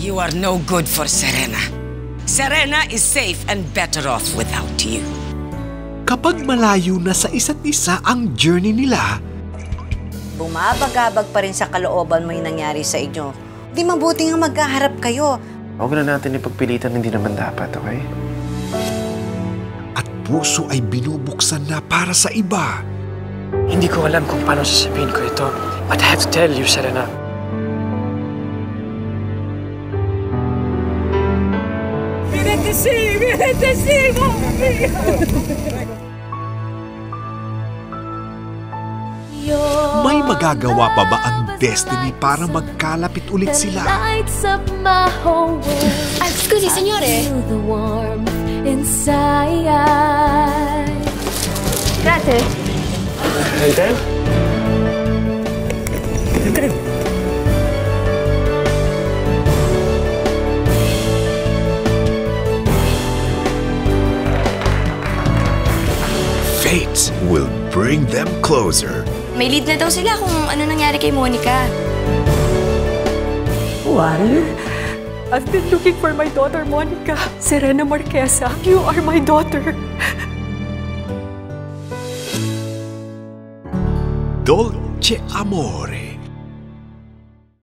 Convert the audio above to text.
You are no good for Serena. Serena is safe and better off without you. Kapag malayo na sa isa't isa ang journey nila, Bumabagabag pa rin sa kalooban mo yung nangyari sa inyo. Di mabuti nga magkaharap kayo. Huwag na natin ipagpilitan, hindi naman dapat, okay? at puso ay binubuksan na para sa iba. Hindi ko alam kung paano sasabihin ko ito. But I have to tell you, Serena. May magagawa pa ba ang destiny para magkalapit ulit sila? Ah, scusi, signore. Grazie. Hey, Dan? Fate will bring them closer. May lead na daw sila kung ano nangyari kay Monica. I've been looking for my daughter, Monica. Serena Marquesa, you are my daughter. Dolce Amore.